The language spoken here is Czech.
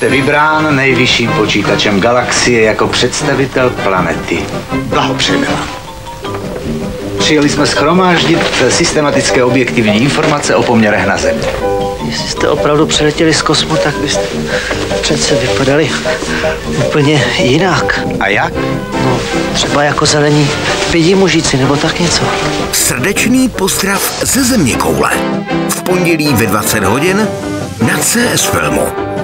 Jste vybrán nejvyšším počítačem galaxie jako představitel planety. Blahopřejeme vám. Přijeli jsme schromáždit systematické objektivní informace o poměrech na Zemi. Jestli jste opravdu přiletěli z kosmu, tak byste přece vypadali úplně jinak. A jak? No, třeba jako zelení pidi mužíci nebo tak něco. Srdečný pozdrav ze země koule. V pondělí ve 20 hodin na CS Filmu.